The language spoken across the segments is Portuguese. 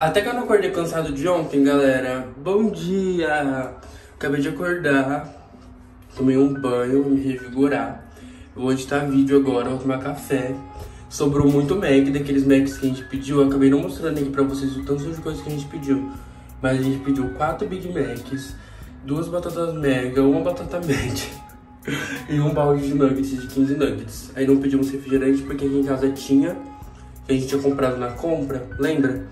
Até que eu não acordei cansado de ontem, galera. Bom dia! Acabei de acordar, tomei um banho, me revigorar. Eu vou editar vídeo agora, vou tomar café. Sobrou muito Mac, daqueles Macs que a gente pediu. Eu acabei não mostrando aqui pra vocês o tanto de coisas que a gente pediu. Mas a gente pediu quatro Big Macs, duas batatas mega, uma batata média e um balde de nuggets de 15 nuggets. Aí não pedimos refrigerante porque aqui em casa tinha, que a gente tinha comprado na compra, lembra?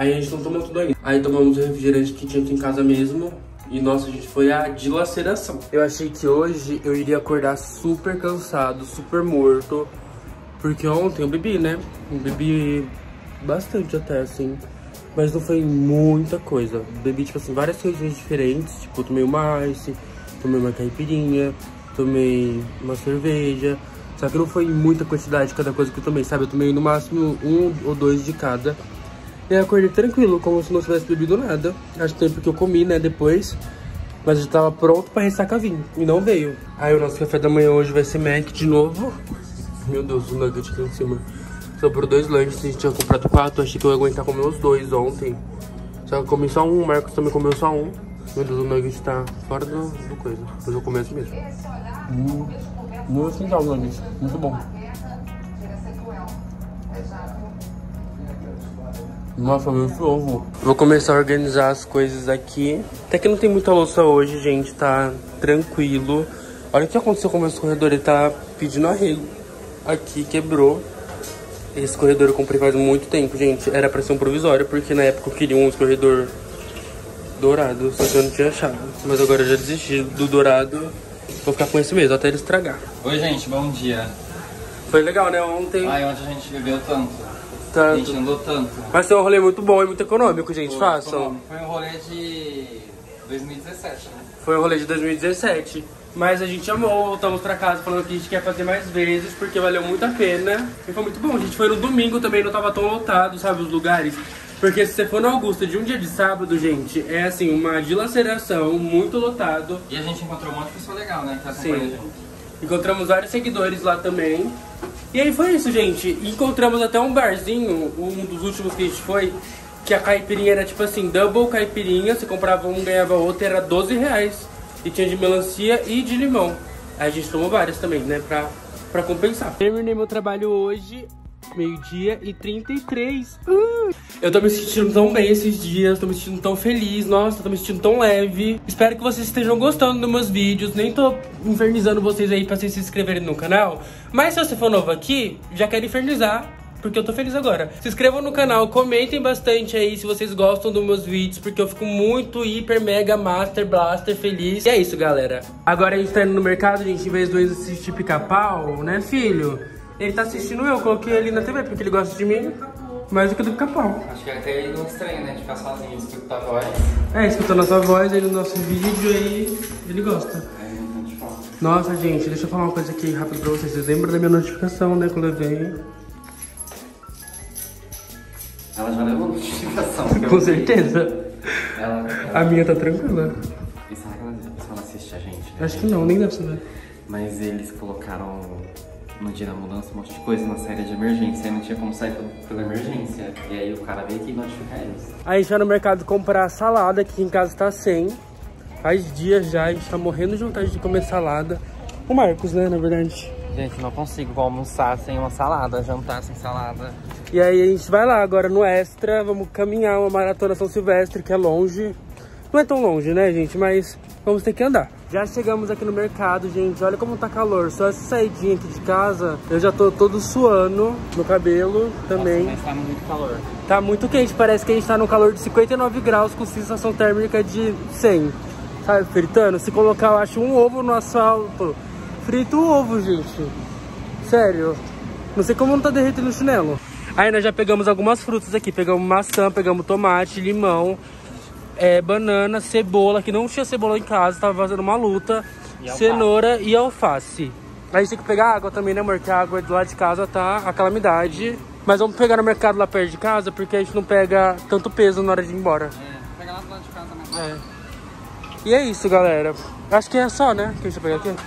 Aí a gente não tomou tudo ainda. Aí tomamos o refrigerante que tinha aqui em casa mesmo. E nossa, a gente foi a dilaceração. Eu achei que hoje eu iria acordar super cansado, super morto. Porque ontem eu bebi, né? Eu bebi bastante até, assim. Mas não foi muita coisa. Bebi, tipo assim, várias coisas diferentes. Tipo, tomei uma ice, tomei uma caipirinha, tomei uma cerveja. Só que não foi muita quantidade de cada coisa que eu tomei, sabe? Eu tomei no máximo um ou dois de cada. Eu acordei tranquilo, como se não tivesse bebido nada. Acho que porque eu comi, né, depois. Mas eu tava pronto pra ressaca vir. E não veio. Aí o nosso café da manhã hoje vai ser Mac de novo. Meu Deus, o nugget aqui em cima. Sobrou dois lanches, a gente tinha comprado quatro. Achei que eu ia aguentar comer os dois ontem. Só que eu comi só um, o Marcos também comeu só um. Meu Deus, o nugget tá fora do, do coisa. Depois eu começo mesmo. Hum, muito legal o nugget, muito bom. Nossa, ovo. Vou começar a organizar as coisas aqui. Até que não tem muita louça hoje, gente. Tá tranquilo. Olha o que aconteceu com o meu corredor. Ele tá pedindo arrego. Aqui quebrou. Esse corredor eu comprei faz muito tempo, gente. Era pra ser um provisório, porque na época eu queria um corredor dourado. Só que eu não tinha achado. Mas agora eu já desisti do dourado. Vou ficar com esse mesmo, até ele estragar. Oi, gente. Bom dia. Foi legal, né? Ontem. Ai, ontem a gente bebeu tanto. Tanto. A gente andou tanto. Mas foi um rolê muito bom e muito econômico, gente. Foi, Façam. Foi um rolê de 2017, né? Foi um rolê de 2017. Mas a gente amou, voltamos pra casa falando que a gente quer fazer mais vezes, porque valeu muito a pena. E foi muito bom. A gente foi no domingo também, não tava tão lotado, sabe, os lugares. Porque se você for no Augusta de um dia de sábado, gente, é assim, uma dilaceração, muito lotado. E a gente encontrou um monte de pessoa legal, né? Que tá Sim. acompanhando a gente. Encontramos vários seguidores lá também. E aí foi isso, gente. Encontramos até um barzinho, um dos últimos que a gente foi, que a caipirinha era tipo assim, double caipirinha, você comprava um, ganhava outro, era 12 reais. E tinha de melancia e de limão. Aí a gente tomou várias também, né, pra, pra compensar. Terminei meu trabalho hoje, meio-dia e 33. Uh! Eu tô me sentindo tão bem esses dias, tô me sentindo tão feliz, nossa, tô me sentindo tão leve. Espero que vocês estejam gostando dos meus vídeos. Nem tô infernizando vocês aí pra vocês se inscreverem no canal. Mas se você for novo aqui, já quero infernizar. Porque eu tô feliz agora. Se inscrevam no canal, comentem bastante aí se vocês gostam dos meus vídeos, porque eu fico muito hiper, mega, master, blaster feliz. E é isso, galera. Agora a gente tá indo no mercado, gente, em vez do assistir pica-pau, né, filho? Ele tá assistindo eu, coloquei ele na TV porque ele gosta de mim. Mais do que do pica-pau. Acho que até ele não estranha, né? De ficar sozinho, escutar a voz. É, escutando a sua voz aí no nosso vídeo aí, ele gosta. Nossa, gente, deixa eu falar uma coisa aqui rápido pra vocês. Vocês lembram da minha notificação, né, que eu levei? Ela já levou notificação. Com certeza. Ela. A minha tá tranquila. E será que ela, se ela assiste a gente? né? Acho que não, nem deve saber. Mas eles colocaram no dia da mudança um monte de coisa na série de emergência. Aí não tinha como sair pela- emergência. E aí o cara veio aqui notificar eles. Aí a gente vai no mercado comprar salada, que aqui em casa tá sem. Faz dias já, a gente tá morrendo de vontade de comer salada. O Marcos, né, na verdade. Gente, não consigo almoçar sem uma salada, jantar sem salada. E aí a gente vai lá agora no Extra, vamos caminhar uma maratona São Silvestre, que é longe. Não é tão longe, né, gente? Mas vamos ter que andar. Já chegamos aqui no mercado, gente. Olha como tá calor. Só essa saidinha aqui de casa, eu já tô todo suando no cabelo também. Nossa, mas tá muito calor. Tá muito quente, parece que a gente tá no calor de 59 graus com sensação térmica de 100. Sabe, fritando? Se colocar, eu acho, um ovo no asfalto, frito o ovo, gente. Sério. Não sei como não tá derretendo o chinelo. Aí nós já pegamos algumas frutas aqui. Pegamos maçã, pegamos tomate, limão, é, banana, cebola, que não tinha cebola em casa, tava fazendo uma luta. E cenoura e alface. Aí a gente tem que pegar água também, né, amor? Que a água do lado de casa tá a calamidade. Mas vamos pegar no mercado lá perto de casa, porque a gente não pega tanto peso na hora de ir embora. É, pegar lá do lado de casa né? É. E é isso, galera. Acho que é só, né? Que a gente vai pegar aqui.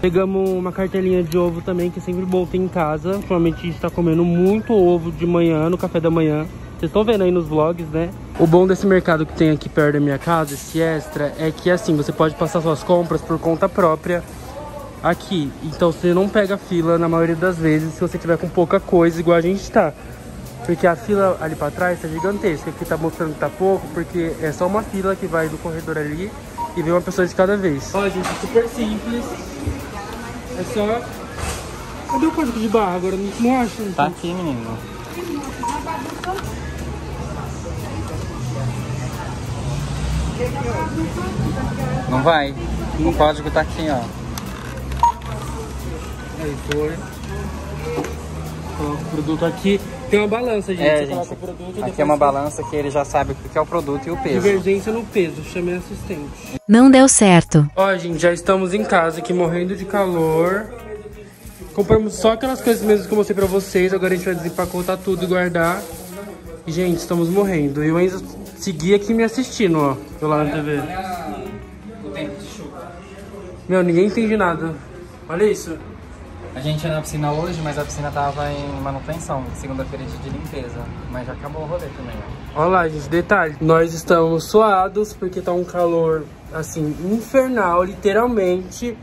Pegamos uma cartelinha de ovo também, que é sempre bom ter em casa. Ultimamente a gente tá comendo muito ovo de manhã, no café da manhã. Vocês estão vendo aí nos vlogs, né? O bom desse mercado que tem aqui perto da minha casa, esse extra, é que assim, você pode passar suas compras por conta própria aqui. Então você não pega fila na maioria das vezes se você tiver com pouca coisa, igual a gente tá. Porque a fila ali pra trás tá gigantesca. Aqui tá mostrando que tá pouco, porque é só uma fila que vai do corredor ali e vem uma pessoa de cada vez. Ó, gente, super simples. É só... Cadê o código de barra agora? Não, não acho. Tá aqui, menino. Não vai. O código tá aqui, ó. Aí foi. Coloca o produto aqui. Tem uma balança, gente. É, Você gente, produto Aqui é uma você- balança que ele já sabe o que é o produto e o peso. Divergência no peso. Chamei assistente. Não deu certo. Ó, gente, já estamos em casa aqui morrendo de calor. Compramos só aquelas coisas mesmo que eu mostrei pra vocês. Agora a gente vai desempacotar tudo e guardar. Gente, estamos morrendo. E o Enzo seguia aqui me assistindo, ó. Eu lá na TV. O tempo de chuva. Meu, ninguém entende nada. Olha isso. A gente ia na piscina hoje, mas a piscina tava em manutenção, segunda-feira de limpeza. Mas já acabou o rolê também, ó. Olha lá, gente, detalhe. Nós estamos suados porque tá um calor, assim, infernal, literalmente.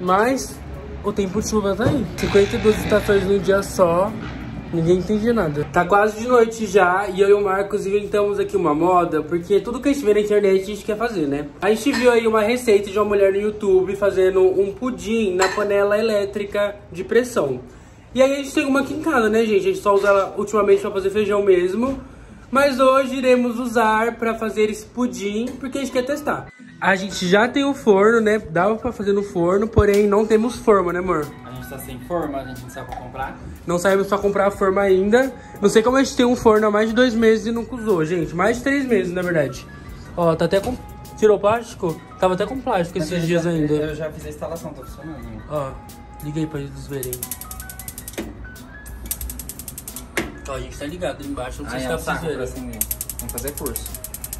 Mas o tempo de chuva tá aí. 52 estações num dia só. Ninguém entende nada. Tá quase de noite já e eu e o Marcos inventamos aqui uma moda, porque tudo que a gente vê na internet a gente quer fazer, né? A gente viu aí uma receita de uma mulher no YouTube fazendo um pudim na panela elétrica de pressão. E aí a gente tem uma aqui em casa, né, gente? A gente só usa ela ultimamente pra fazer feijão mesmo. Mas hoje iremos usar pra fazer esse pudim, porque a gente quer testar. A gente já tem o forno, né? Dava pra fazer no forno, porém não temos forma, né, amor? A gente tá sem forma, a gente não sabe pra comprar. Não saímos pra comprar a forma ainda. Não sei como a gente tem um forno há mais de dois meses e nunca usou, gente. Mais de três meses, na verdade. Ó, tá até com... Tirou plástico? Tava até com plástico esses Mas dias já- ainda. Eu já fiz a instalação, tá funcionando. Ó, liga aí pra eles verem. Ó, a gente tá ligado embaixo, não sei Aí se é tá um pra acender. Vamos fazer curso.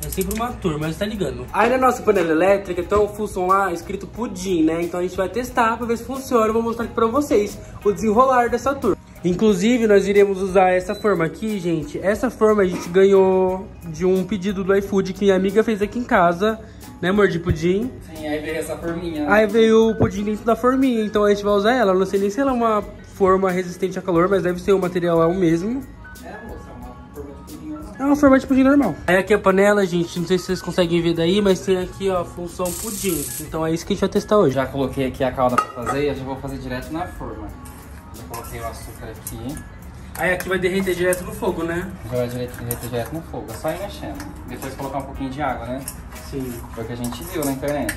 É sempre uma turma, mas tá ligando. Aí na nossa panela elétrica tem um função lá escrito pudim, né? Então a gente vai testar pra ver se funciona. Eu vou mostrar aqui pra vocês o desenrolar dessa turma. Inclusive, nós iremos usar essa forma aqui, gente. Essa forma a gente ganhou de um pedido do iFood que minha amiga fez aqui em casa, né, amor, de pudim. Sim, aí veio essa forminha. Aí veio o pudim dentro da forminha, então a gente vai usar ela. Eu Não sei nem se ela é uma forma resistente a calor, mas deve ser o material é o mesmo. É uma forma de pudim normal. Aí aqui a panela, gente, não sei se vocês conseguem ver daí, mas tem aqui, ó, função pudim. Então é isso que a gente vai testar hoje. Já coloquei aqui a calda pra fazer e eu já vou fazer direto na forma. Já coloquei o açúcar aqui. Aí aqui vai derreter direto no fogo, né? Já vai direto, direto no fogo. É só ir mexendo. Depois colocar um pouquinho de água, né? Sim. Foi o que a gente viu na internet.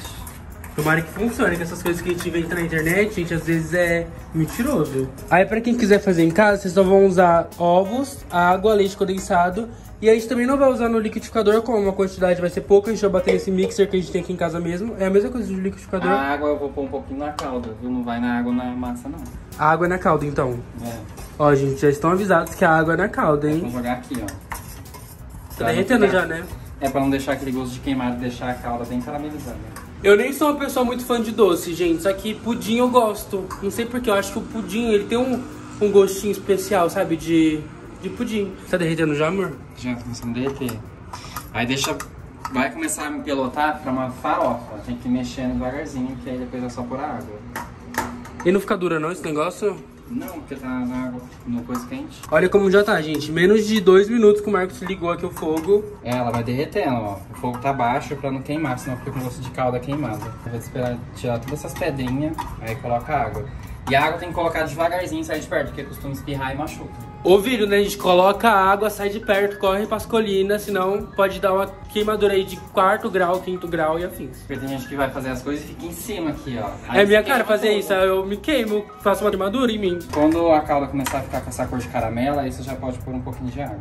Tomara que funcione, que essas coisas que a gente inventa na internet, gente, às vezes é mentiroso. Aí pra quem quiser fazer em casa, vocês só vão usar ovos, água, leite condensado. E a gente também não vai usar no liquidificador, como a quantidade vai ser pouca, a gente vai bater nesse mixer que a gente tem aqui em casa mesmo. É a mesma coisa do liquidificador. A água eu vou pôr um pouquinho na calda, viu? Não vai na água na massa, não. A água é na calda, então. É. Ó, gente, já estão avisados que a água é na calda, Vamos hein? jogar aqui, ó. Tá derretendo já, né? É pra não deixar aquele gosto de queimado e deixar a calda bem caramelizada. Eu nem sou uma pessoa muito fã de doce, gente. Só que pudim eu gosto. Não sei porque eu acho que o pudim ele tem um, um gostinho especial, sabe? De, de pudim. Tá derretendo já, amor? Já começando a derreter. Aí deixa. Vai começar a empelotar pra uma farofa. Tem que ir mexendo devagarzinho, que aí depois é só pôr a água. E não fica dura não esse negócio? Não, porque tá na água, no coisa quente. Olha como já tá, gente. Menos de dois minutos que o Marcos ligou aqui o fogo. É, ela vai derretendo, ó. O fogo tá baixo pra não queimar, senão fica com gosto de calda queimada. Eu vou esperar tirar todas essas pedrinhas, aí coloca a água. E a água tem que colocar devagarzinho e sair de perto, porque costuma espirrar e machuca. Ouviram, né? A gente coloca a água, sai de perto, corre pras colinas, senão pode dar uma queimadura aí de quarto grau, quinto grau e afins. Porque tem gente que vai fazer as coisas e fica em cima aqui, ó. é minha cara fazer tudo. isso, aí eu me queimo, faço uma queimadura em mim. Quando a calda começar a ficar com essa cor de caramelo, aí você já pode pôr um pouquinho de água.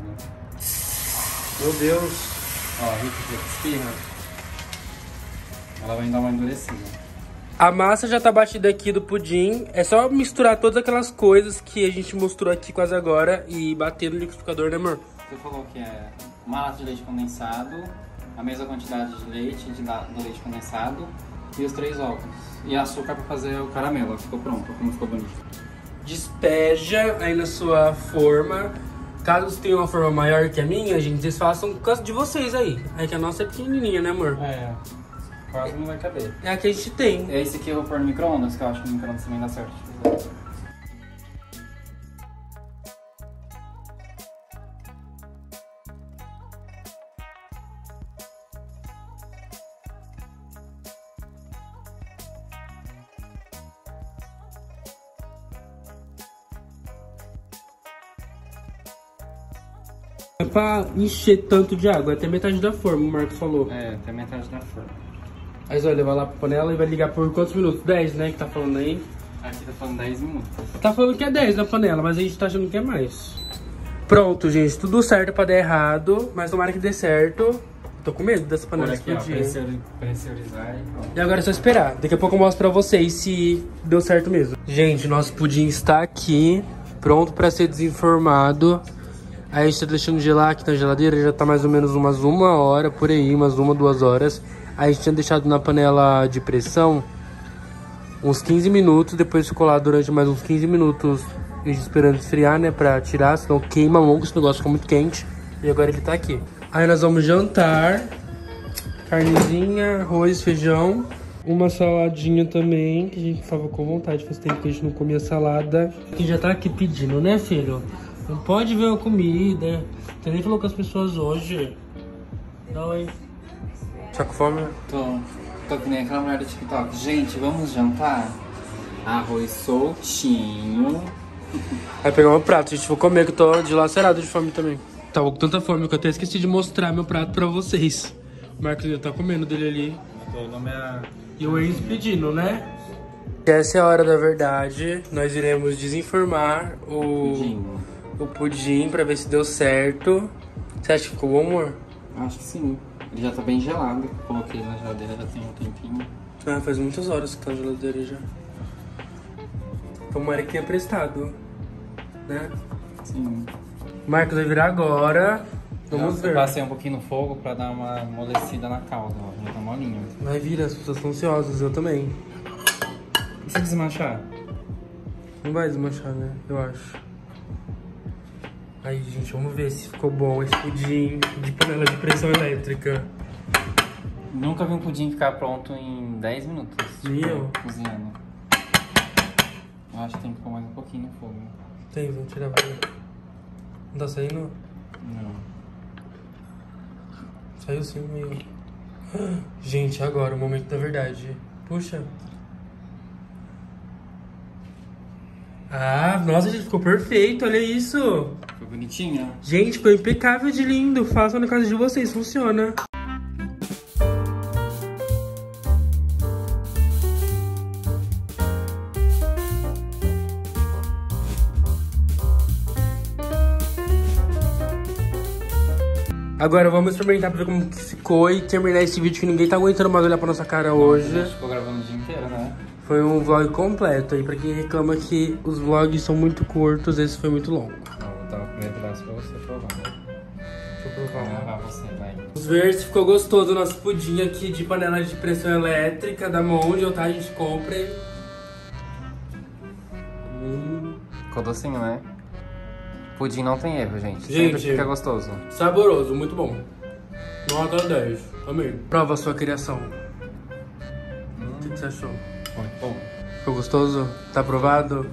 Meu Deus. Ó, viu que espirra? Ela vai dar uma endurecida. A massa já tá batida aqui do pudim. É só misturar todas aquelas coisas que a gente mostrou aqui quase agora e bater no liquidificador, né, amor? Você falou que é uma lata de leite condensado, a mesma quantidade de leite de la- do leite condensado e os três ovos. E açúcar pra fazer o caramelo. Ficou pronto, como ficou bonito. Despeja aí na sua forma. Caso você tenha uma forma maior que a minha, gente, vocês façam com as de vocês aí. É que a nossa é pequenininha, né, amor? É, quase não vai caber. É a que a gente tem. É esse aqui eu vou pôr no micro-ondas, que eu acho que no micro-ondas também dá certo. É pra encher tanto de água, até metade da forma, o Marcos falou. É, até metade da forma. Aí você vai levar lá pra panela e vai ligar por quantos minutos? 10, né, que tá falando aí? Aqui tá falando 10 minutos. Tá falando que é 10 na panela, mas a gente tá achando que é mais. Pronto, gente, tudo certo pra dar errado, mas tomara que dê certo. Tô com medo dessa panela aqui, ó, explodir. pressuri- pressurizar e pronto. E agora é só esperar. Daqui a pouco eu mostro pra vocês se deu certo mesmo. Gente, nosso pudim está aqui, pronto pra ser desenformado. Aí a gente tá deixando gelar aqui na geladeira, já tá mais ou menos umas uma hora, por aí, umas uma, duas horas. Aí a gente tinha deixado na panela de pressão uns 15 minutos, depois ficou lá durante mais uns 15 minutos esperando esfriar, né, pra tirar, senão queima que esse negócio fica muito quente. E agora ele tá aqui. Aí nós vamos jantar, carnezinha, arroz, feijão, uma saladinha também, que a gente tava com vontade, faz tempo que a gente não comia salada. Que já tá aqui pedindo, né, filho? Não pode ver a comida. Você nem falou com as pessoas hoje. Não, hein? Tá com fome? Tô, tô que nem aquela mulher do TikTok. Gente, vamos jantar? Arroz soltinho. Vai pegar meu prato, gente. Vou comer, que eu tô dilacerado de fome também. Tava com tanta fome que eu até esqueci de mostrar meu prato pra vocês. O Marcos já tá comendo dele ali. Tô na minha... E o ex pedindo, né? Essa é a hora da verdade. Nós iremos desenformar o Pudim. O pudim pra ver se deu certo. Você acha que ficou bom, amor? Acho que sim. Ele já tá bem gelado. Coloquei na geladeira já tem um tempinho. Ah, faz muitas horas que tá na geladeira já. Tomara que tenha prestado, né? Sim. Marcos vai virar agora. Vamos eu ver. passei um pouquinho no fogo pra dar uma amolecida na calda, ó. Já tá molinho. Vai vir, as pessoas estão ansiosas, eu também. E se desmanchar? Não vai desmanchar, né? Eu acho. Aí, gente, vamos ver se ficou bom esse pudim de panela de pressão elétrica. Nunca vi um pudim ficar pronto em 10 minutos. Nem tipo, eu. Cozinhando. Eu acho que tem que pôr mais um pouquinho no fogo. Tem, vamos tirar pra. Não tá saindo? Não. Saiu sim, meio. Gente, agora, o momento da verdade. Puxa. Ah, nossa, gente, ficou perfeito, olha isso. Ficou bonitinho? Gente, ficou impecável de lindo. Façam na casa de vocês, funciona. Agora vamos experimentar pra ver como ficou e terminar esse vídeo que ninguém tá aguentando mais olhar pra nossa cara A hoje. gente ficou gravando o dia inteiro, né? Foi um vlog completo aí, pra quem reclama que os vlogs são muito curtos, esse foi muito longo. Pedaço pra você provar. Deixa eu Vou provar. gravar você, vai. Vamos ver se ficou gostoso o nosso pudim aqui de panela de pressão elétrica da Mondial, tá? A gente compra. Hum, Ficou docinho, né? Pudim não tem erro, gente. Gente. Sempre fica gostoso. saboroso, muito bom. Nota 10. Amém. Prova a sua criação. O que, que você achou? Muito bom. Ficou gostoso? Tá aprovado?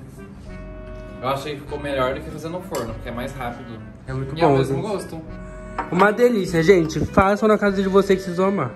Eu achei que ficou melhor do que fazer no forno, porque é mais rápido. É muito E é o bom. mesmo gente. gosto. Uma delícia, gente. Façam na casa de vocês que vocês vão amar.